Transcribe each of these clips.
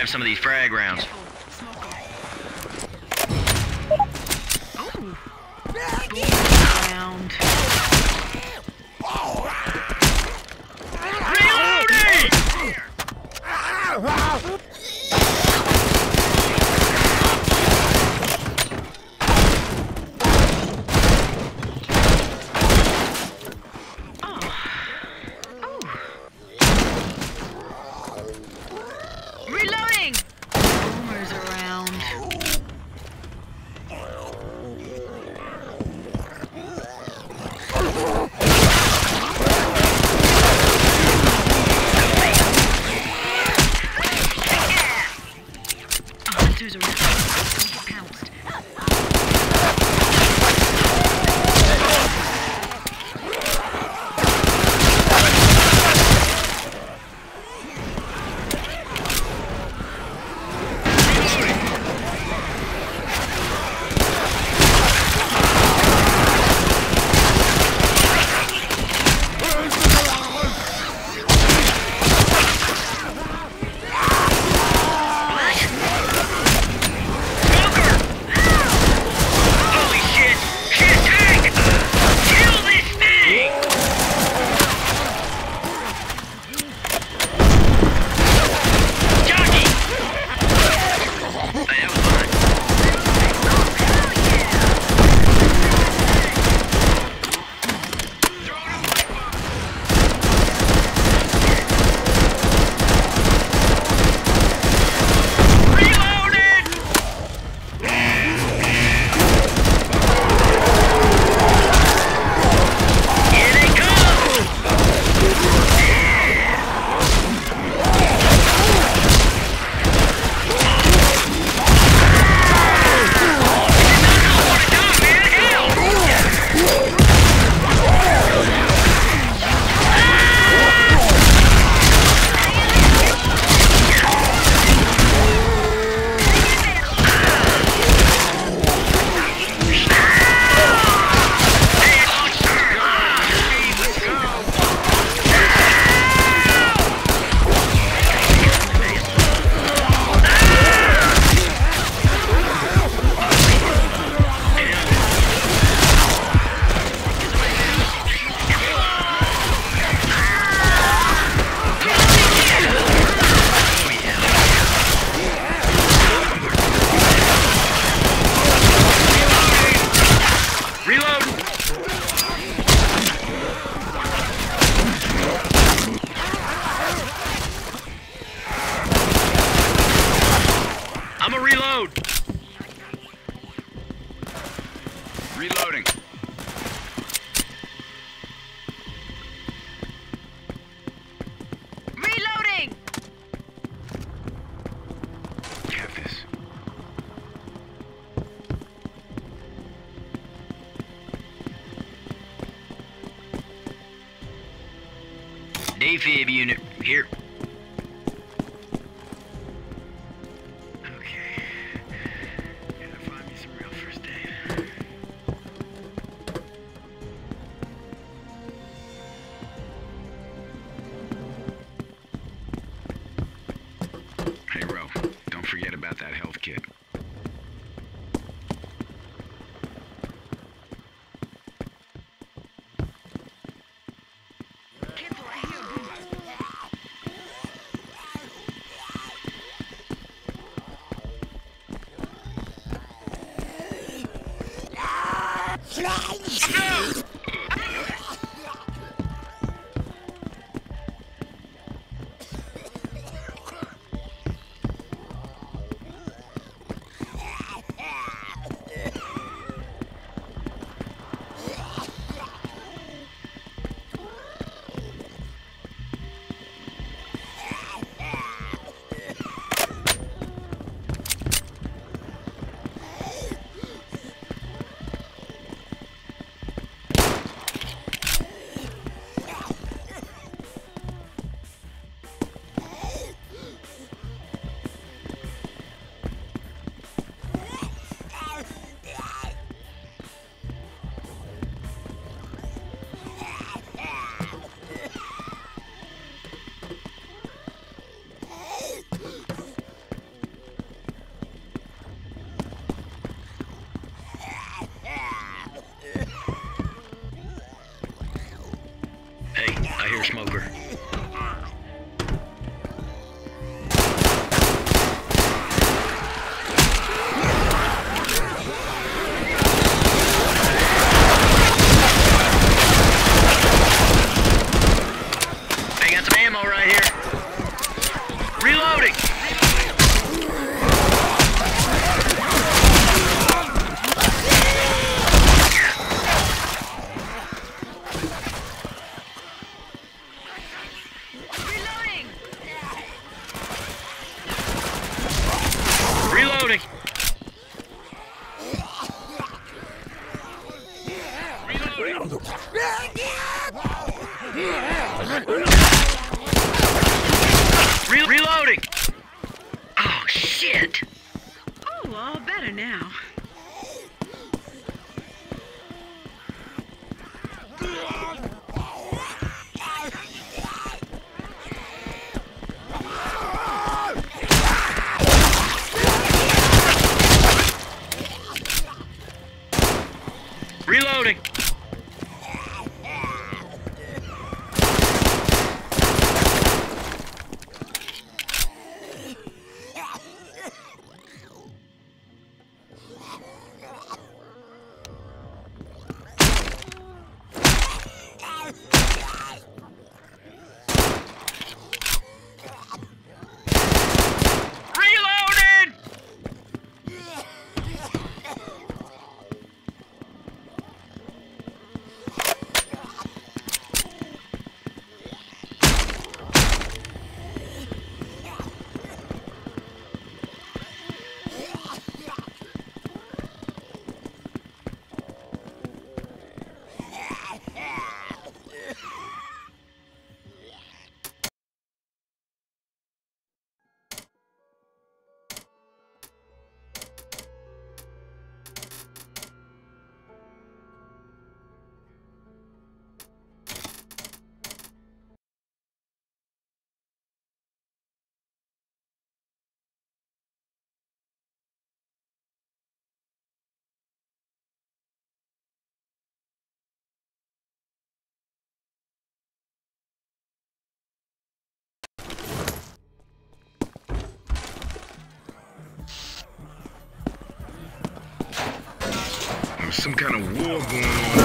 grab some of these frag rounds. Defib unit, here. Yeah! Some kind of war going on.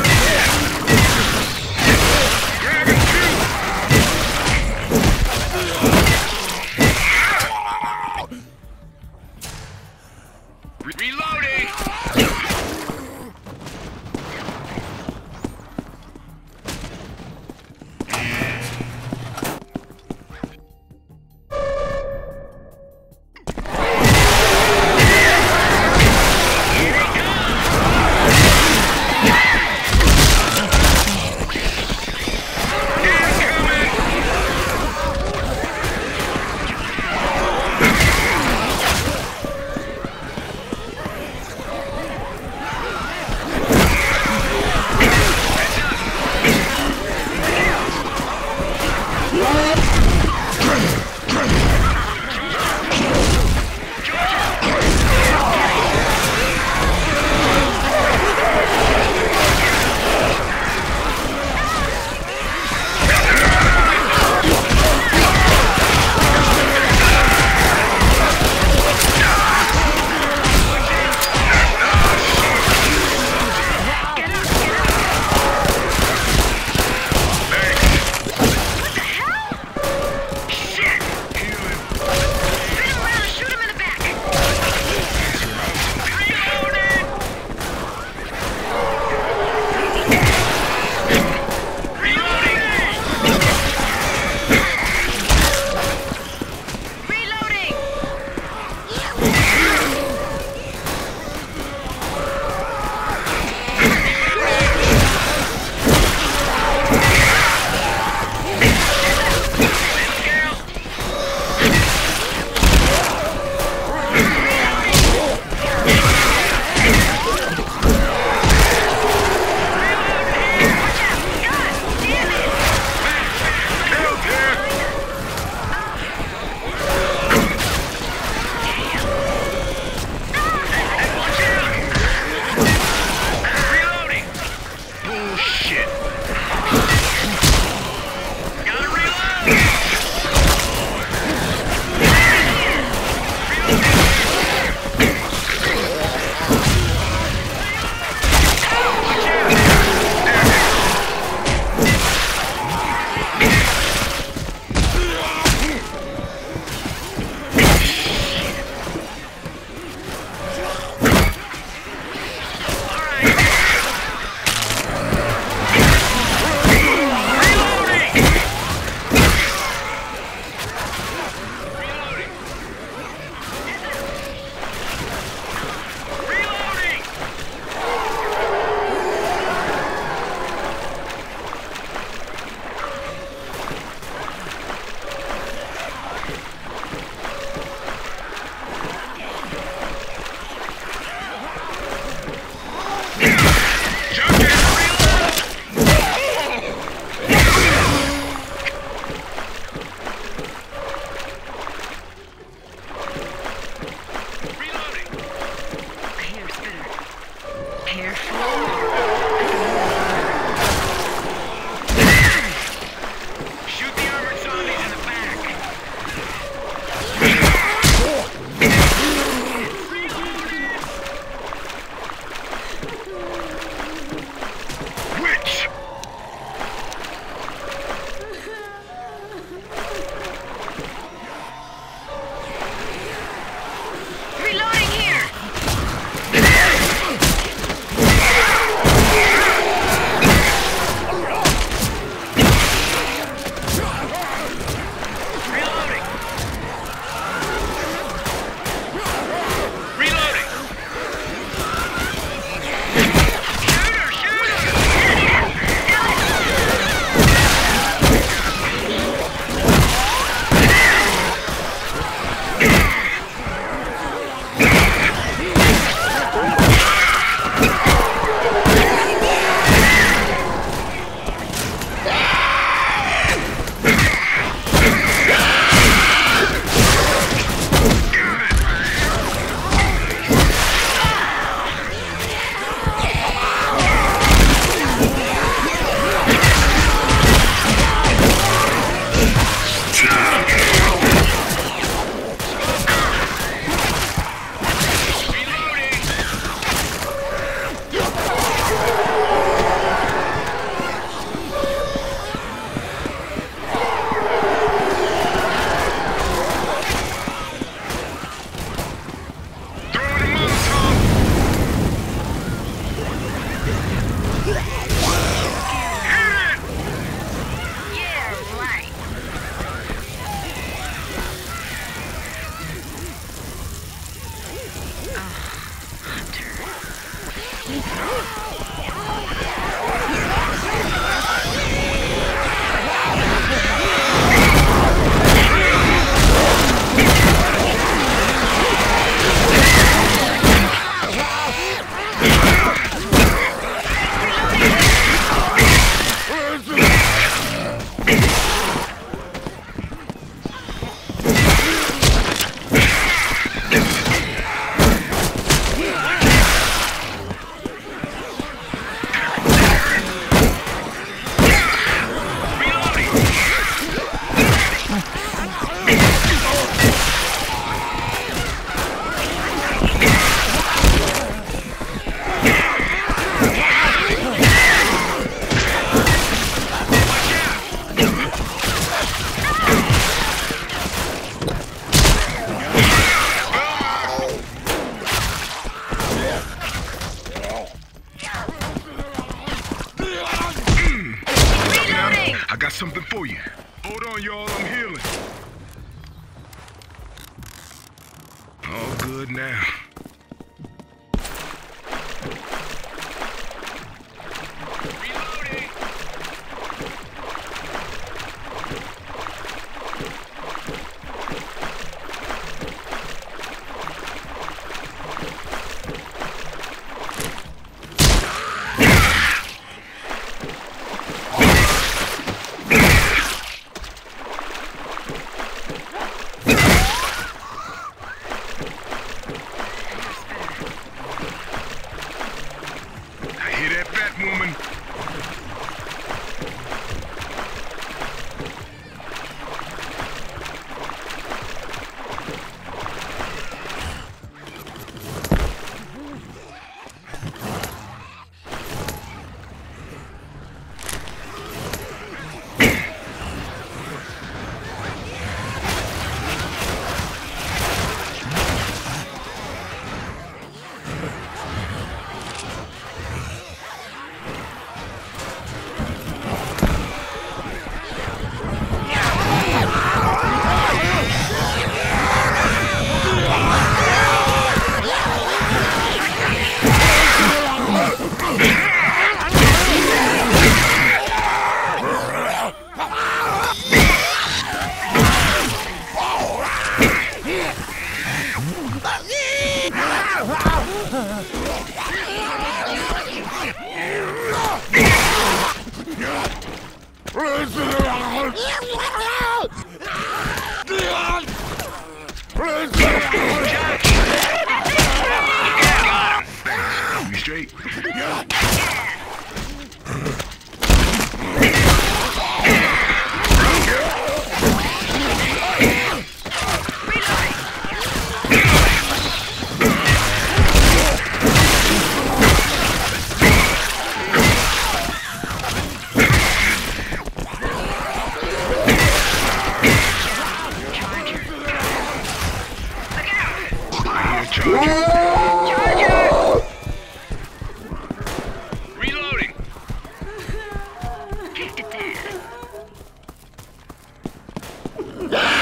Good now. Yeah.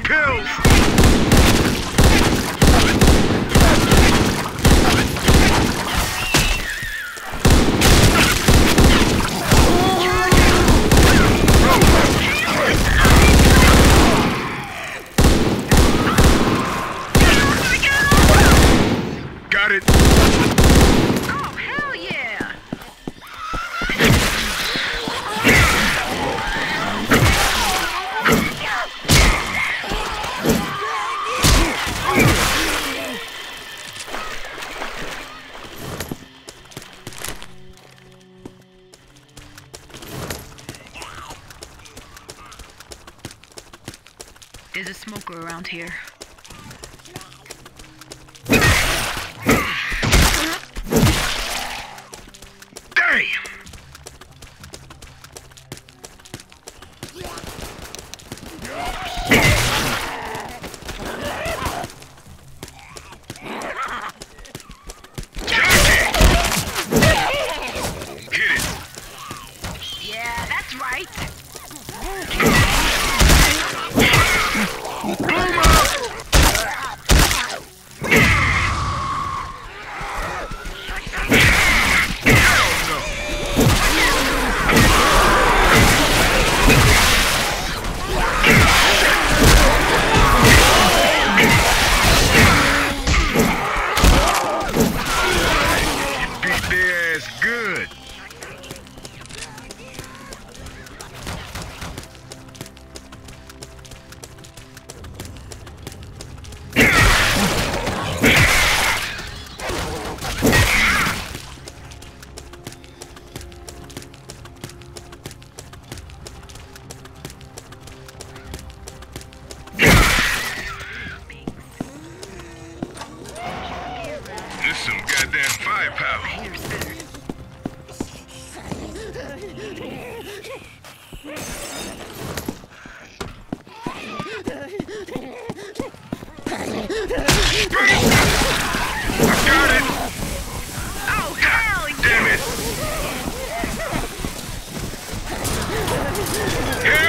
We Oh, Damn it! Hands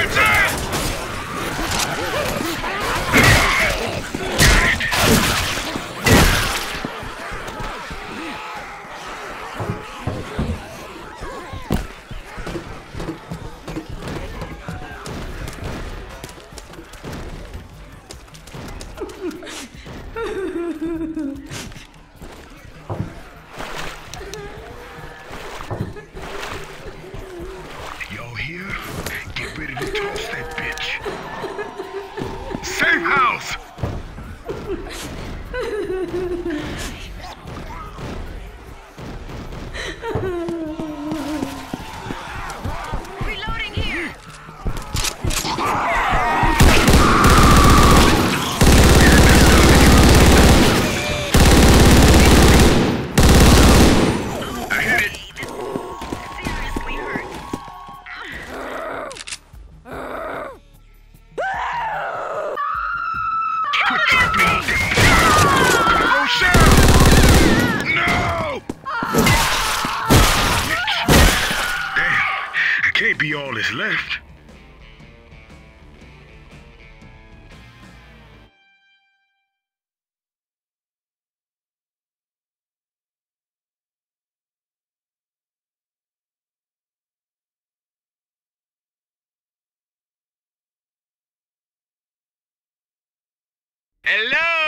Hello?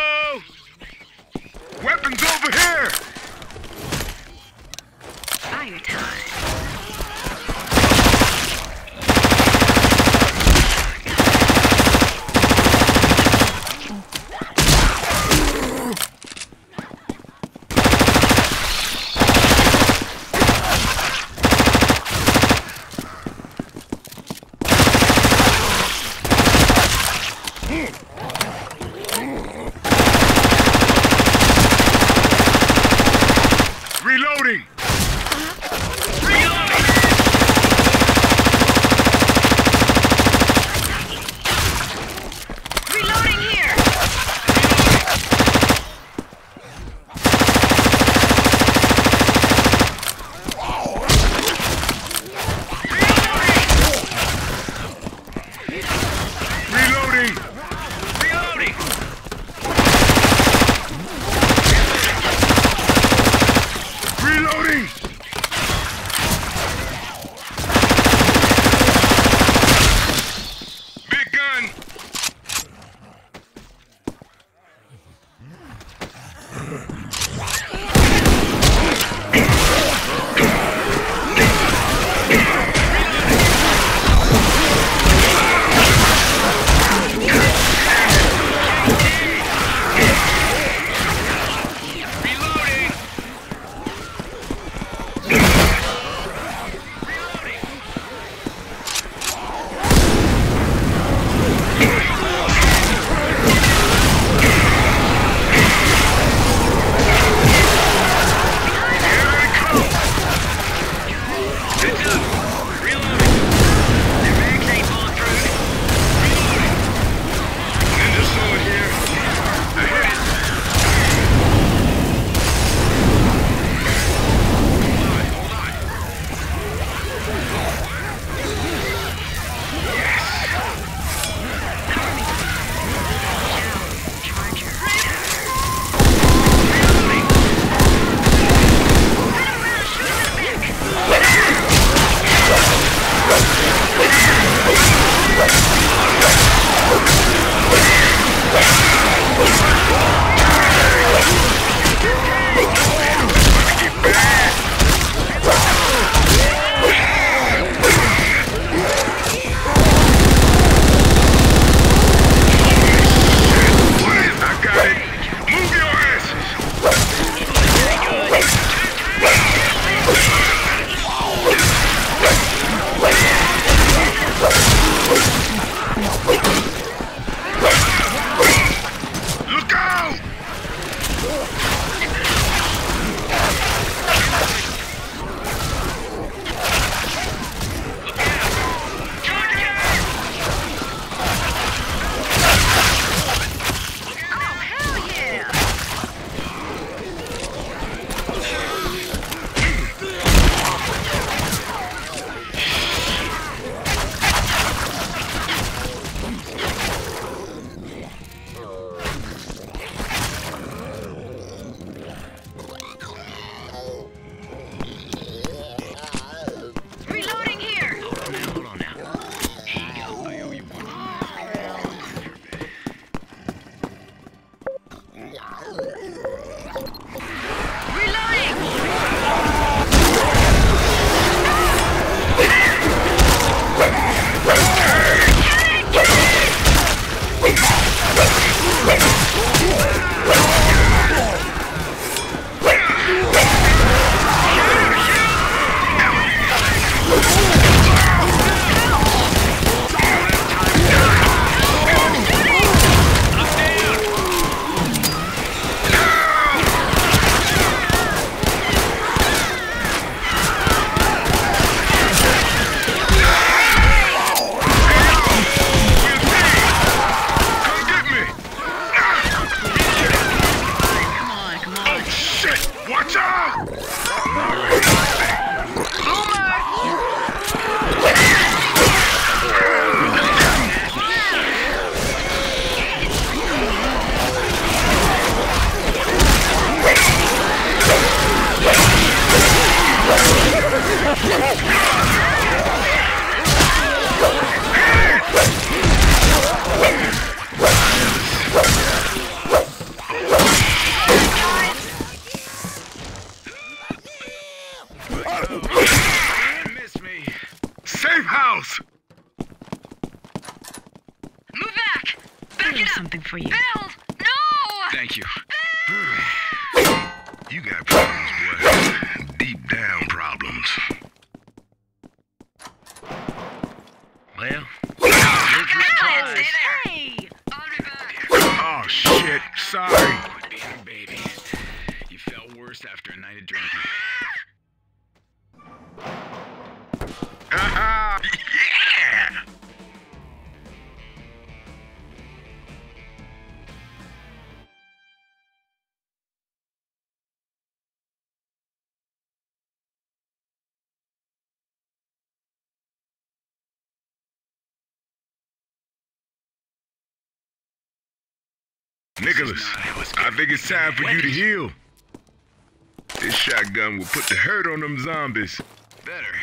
Nicholas, I think it's time for you to heal. This shotgun will put the hurt on them zombies. Better.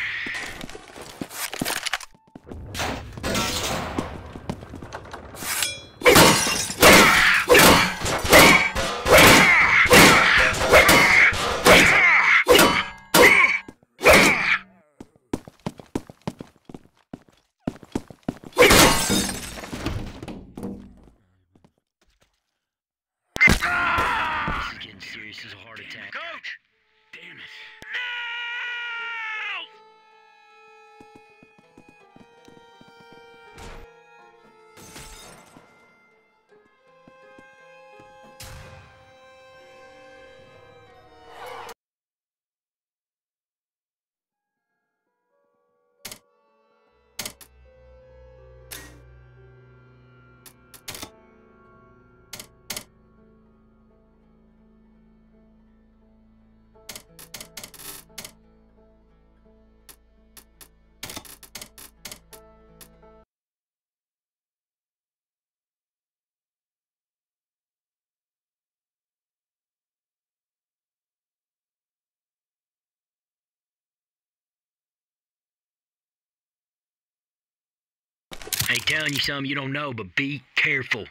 Hey, telling you something you don't know, but be careful.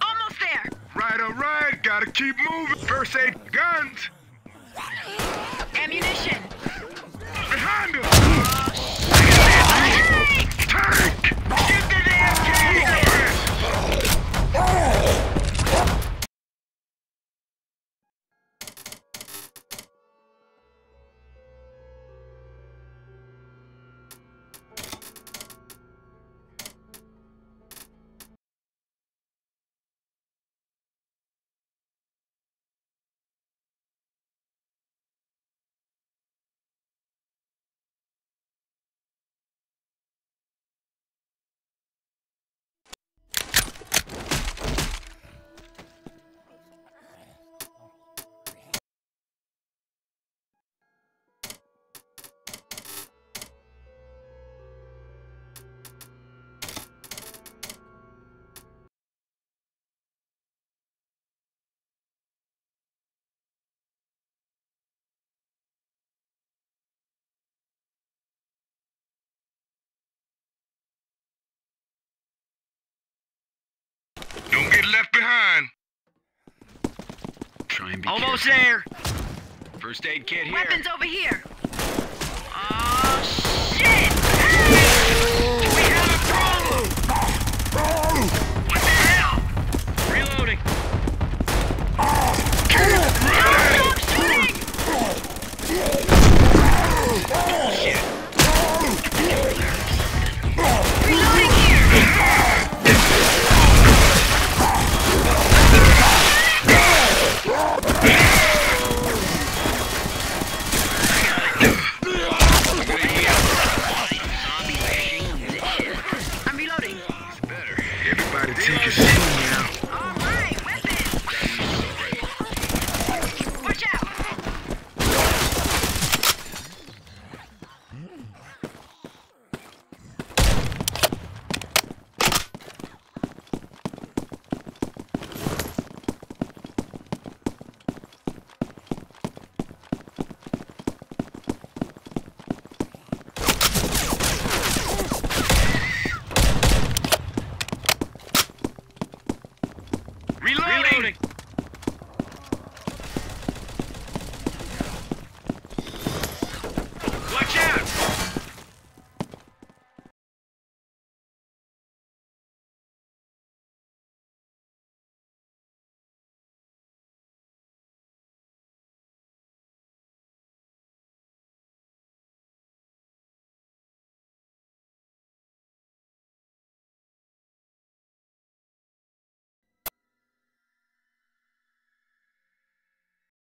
Almost there! Right, all right. Gotta keep moving. First aid guns. Ammunition! Behind us. Oh, Tank. Left behind. Try and be Almost careful. there! First aid kit here. Weapons over here!